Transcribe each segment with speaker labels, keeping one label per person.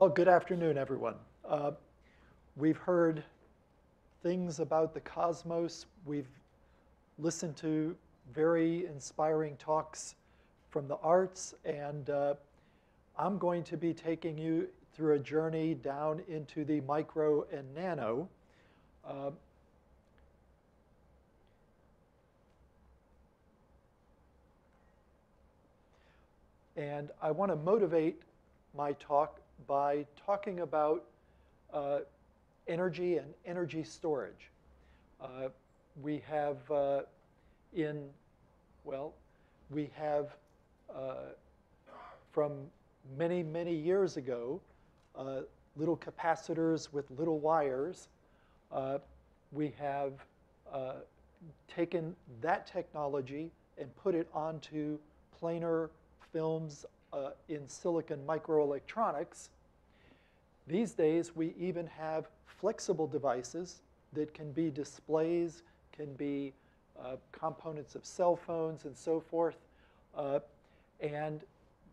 Speaker 1: Well, good afternoon, everyone. Uh, we've heard things about the cosmos. We've listened to very inspiring talks from the arts, and uh, I'm going to be taking you through a journey down into the micro and nano. Uh, and I want to motivate my talk by talking about uh, energy and energy storage. Uh, we have uh, in, well, we have uh, from many, many years ago, uh, little capacitors with little wires. We have taken that technology and put it onto planar films uh, in silicon microelectronics. These days, we even have flexible devices that can be displays, can be uh, components of cell phones and so forth. Uh, and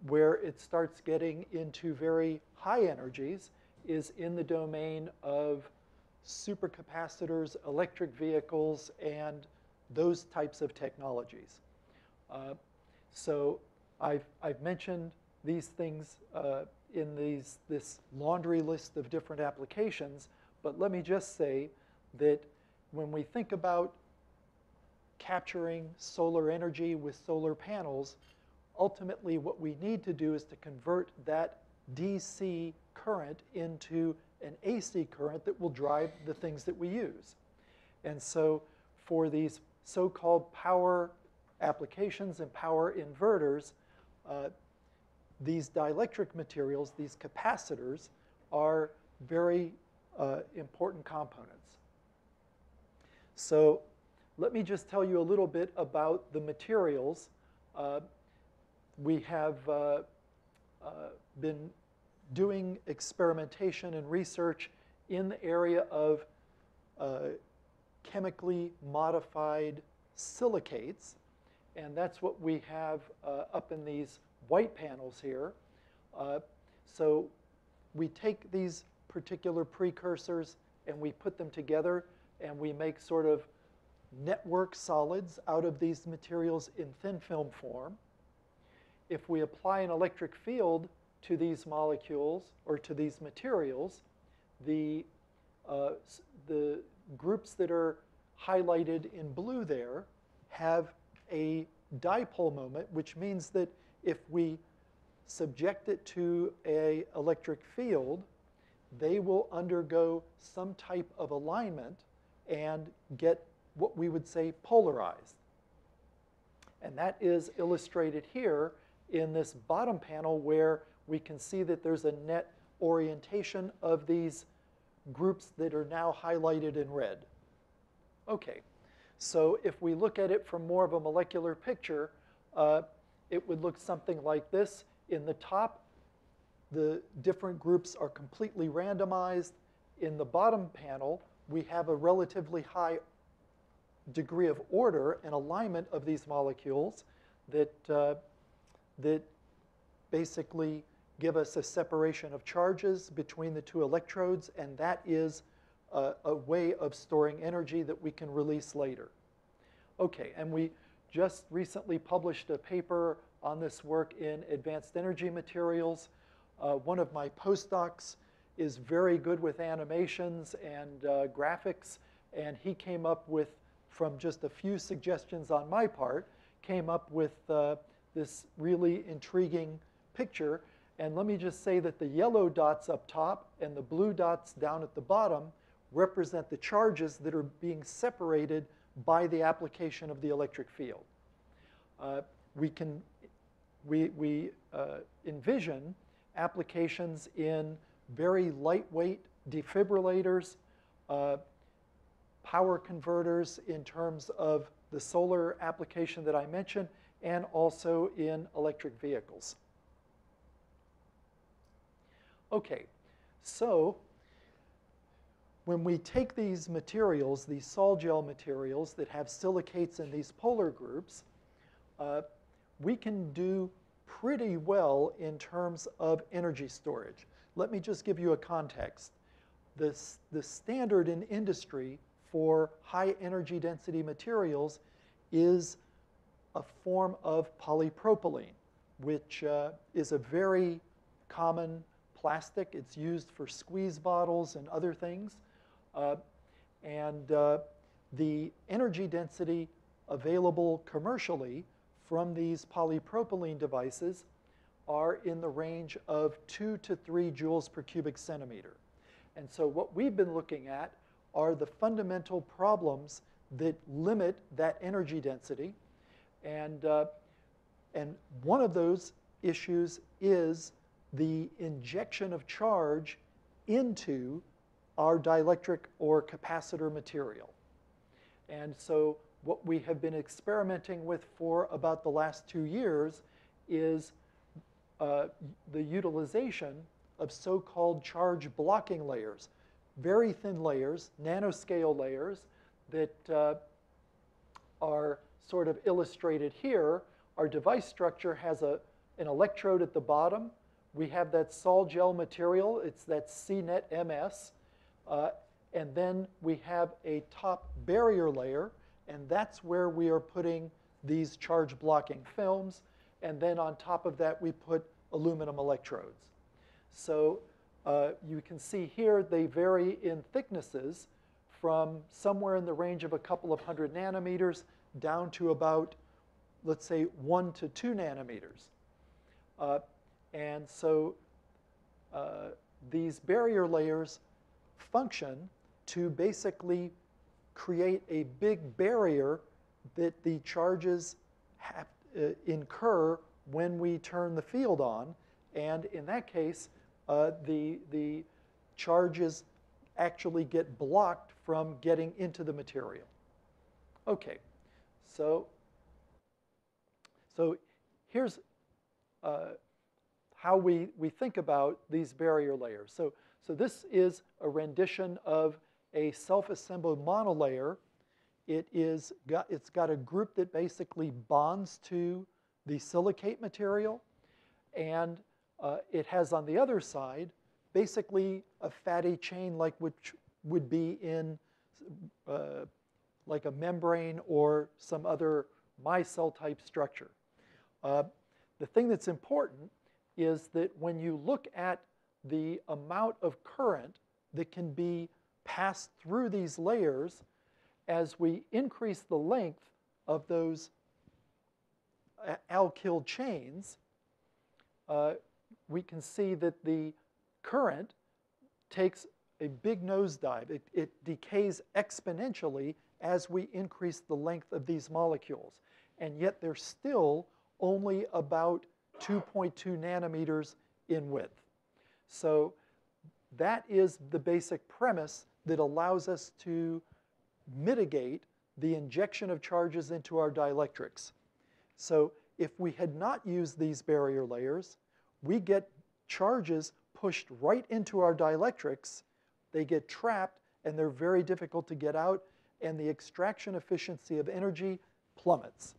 Speaker 1: where it starts getting into very high energies is in the domain of supercapacitors, electric vehicles, and those types of technologies. Uh, so I've, I've mentioned these things uh, in these, this laundry list of different applications, but let me just say that when we think about capturing solar energy with solar panels, ultimately what we need to do is to convert that DC current into an AC current that will drive the things that we use. And so for these so-called power applications and power inverters, uh, these dielectric materials, these capacitors, are very uh, important components. So let me just tell you a little bit about the materials. Uh, we have uh, uh been doing experimentation and research in the area of uh, chemically modified silicates. And that's what we have uh, up in these white panels here. Uh, so we take these particular precursors and we put them together and we make sort of network solids out of these materials in thin film form. If we apply an electric field to these molecules or to these materials, the, uh, the groups that are highlighted in blue there have a dipole moment, which means that if we subject it to a electric field, they will undergo some type of alignment and get what we would say polarized. And that is illustrated here in this bottom panel where we can see that there's a net orientation of these groups that are now highlighted in red. Okay, so if we look at it from more of a molecular picture, uh, it would look something like this. In the top, the different groups are completely randomized. In the bottom panel, we have a relatively high degree of order and alignment of these molecules that, uh, that basically give us a separation of charges between the two electrodes, and that is a, a way of storing energy that we can release later. Okay, and we just recently published a paper on this work in Advanced Energy Materials. Uh, one of my postdocs is very good with animations and uh, graphics, and he came up with, from just a few suggestions on my part, came up with uh, this really intriguing picture. And let me just say that the yellow dots up top and the blue dots down at the bottom represent the charges that are being separated by the application of the electric field. Uh, we can we, we uh, envision applications in very lightweight defibrillators, uh, power converters in terms of the solar application that I mentioned, and also in electric vehicles. Okay, so when we take these materials, these sol gel materials that have silicates in these polar groups, uh, we can do pretty well in terms of energy storage. Let me just give you a context. This, the standard in industry for high energy density materials is a form of polypropylene, which uh, is a very common plastic. It's used for squeeze bottles and other things. Uh, and uh, the energy density available commercially from these polypropylene devices are in the range of two to three joules per cubic centimeter. And so what we've been looking at are the fundamental problems that limit that energy density. And, uh, and one of those issues is the injection of charge into our dielectric or capacitor material. And so what we have been experimenting with for about the last two years is uh, the utilization of so-called charge blocking layers, very thin layers, nanoscale layers that uh, are sort of illustrated here. Our device structure has a, an electrode at the bottom. We have that sol gel material. It's that CNET MS. Uh, and then we have a top barrier layer and that's where we are putting these charge blocking films. And then on top of that, we put aluminum electrodes. So uh, you can see here they vary in thicknesses from somewhere in the range of a couple of hundred nanometers down to about, let's say, one to two nanometers. Uh, and so uh, these barrier layers function to basically create a big barrier that the charges have, uh, incur when we turn the field on. And in that case, uh, the, the charges actually get blocked from getting into the material. Okay, so, so here's uh, how we, we think about these barrier layers. So, so this is a rendition of a self-assembled monolayer. It is got, it's got a group that basically bonds to the silicate material, and uh, it has on the other side basically a fatty chain like which would be in uh, like a membrane or some other micelle type structure. Uh, the thing that's important is that when you look at the amount of current that can be passed through these layers as we increase the length of those alkyl chains, uh, we can see that the current takes a big nosedive. It, it decays exponentially as we increase the length of these molecules. And yet they're still only about 2.2 nanometers in width. So that is the basic premise that allows us to mitigate the injection of charges into our dielectrics. So if we had not used these barrier layers, we get charges pushed right into our dielectrics. They get trapped, and they're very difficult to get out, and the extraction efficiency of energy plummets.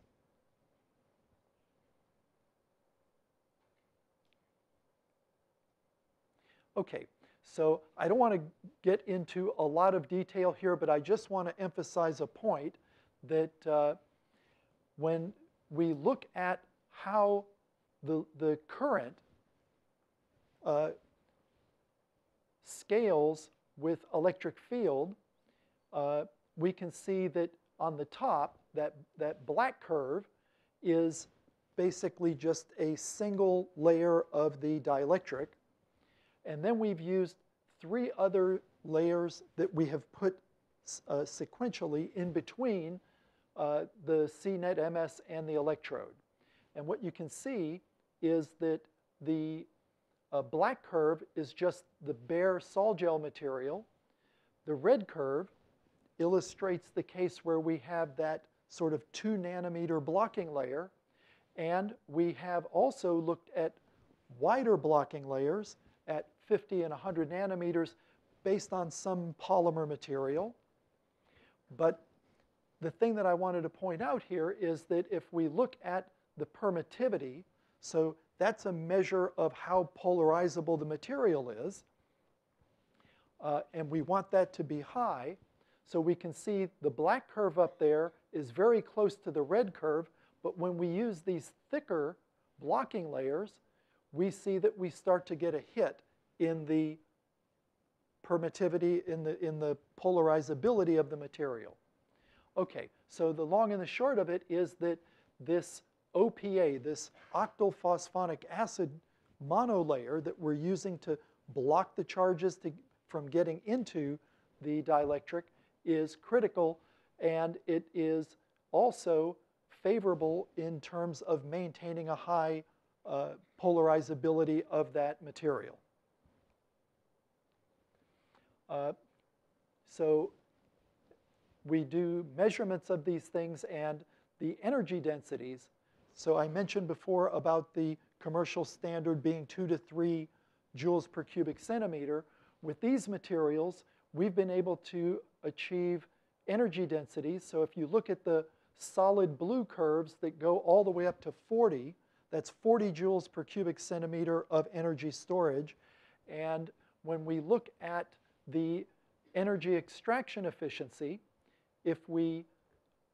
Speaker 1: Okay, so I don't want to get into a lot of detail here, but I just want to emphasize a point that uh, when we look at how the, the current uh, scales with electric field, uh, we can see that on the top, that, that black curve is basically just a single layer of the dielectric. And then we've used three other layers that we have put uh, sequentially in between uh, the CNETMS and the electrode. And what you can see is that the uh, black curve is just the bare sol gel material. The red curve illustrates the case where we have that sort of two nanometer blocking layer. And we have also looked at wider blocking layers 50 and 100 nanometers based on some polymer material. But the thing that I wanted to point out here is that if we look at the permittivity, so that's a measure of how polarizable the material is. Uh, and we want that to be high. So we can see the black curve up there is very close to the red curve, but when we use these thicker blocking layers, we see that we start to get a hit in the permittivity, in the, in the polarizability of the material. Okay, so the long and the short of it is that this OPA, this octyl phosphonic acid monolayer that we're using to block the charges to, from getting into the dielectric is critical and it is also favorable in terms of maintaining a high uh, polarizability of that material. Uh, so we do measurements of these things and the energy densities. So I mentioned before about the commercial standard being two to three joules per cubic centimeter. With these materials, we've been able to achieve energy densities. So if you look at the solid blue curves that go all the way up to 40, that's 40 joules per cubic centimeter of energy storage. And when we look at the energy extraction efficiency, if we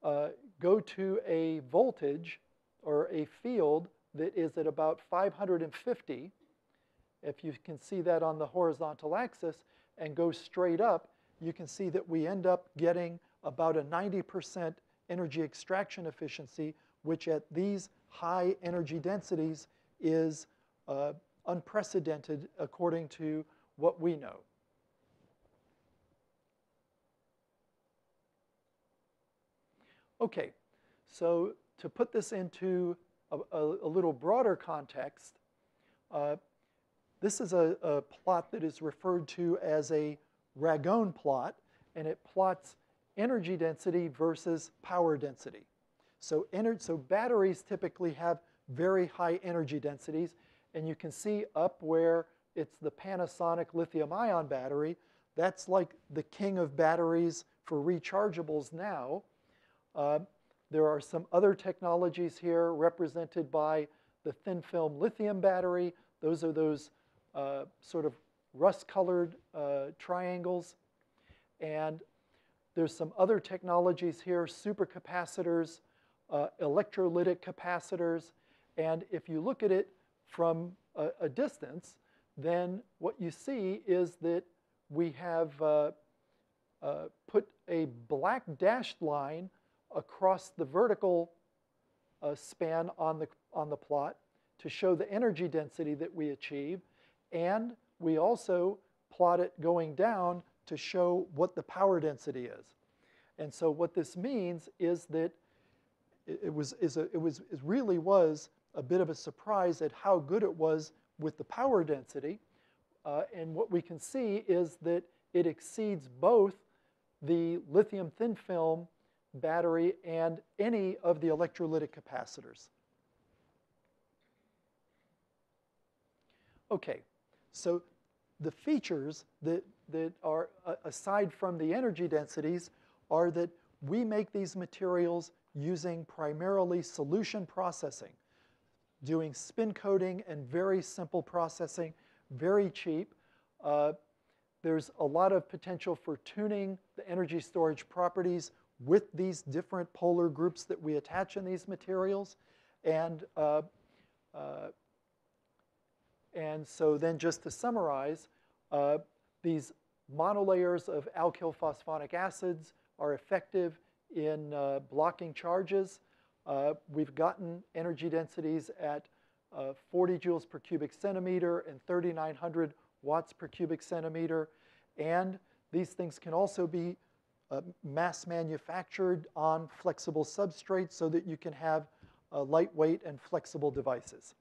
Speaker 1: uh, go to a voltage or a field that is at about 550, if you can see that on the horizontal axis, and go straight up, you can see that we end up getting about a 90% energy extraction efficiency, which at these high energy densities is uh, unprecedented according to what we know. Okay, so to put this into a, a, a little broader context, uh, this is a, a, plot that is referred to as a Ragone plot, and it plots energy density versus power density. So, so batteries typically have very high energy densities, and you can see up where it's the Panasonic lithium-ion battery, that's like the king of batteries for rechargeables now. Uh, there are some other technologies here represented by the thin film lithium battery. Those are those uh, sort of rust-colored uh, triangles. And there's some other technologies here, supercapacitors, uh, electrolytic capacitors. And if you look at it from a, a distance, then what you see is that we have uh, uh, put a black dashed line across the vertical uh, span on the, on the plot to show the energy density that we achieve. And we also plot it going down to show what the power density is. And so what this means is that it, was, is a, it was, it really was a bit of a surprise at how good it was with the power density. Uh, and what we can see is that it exceeds both the lithium thin film battery, and any of the electrolytic capacitors. Okay, so the features that, that are uh, aside from the energy densities are that we make these materials using primarily solution processing, doing spin coating and very simple processing, very cheap. Uh, there's a lot of potential for tuning the energy storage properties with these different polar groups that we attach in these materials. And, uh, uh, and so then just to summarize, uh, these monolayers of alkyl phosphonic acids are effective in uh, blocking charges. Uh, we've gotten energy densities at uh, 40 joules per cubic centimeter and 3,900 watts per cubic centimeter. And these things can also be uh, mass manufactured on flexible substrates so that you can have uh, lightweight and flexible devices.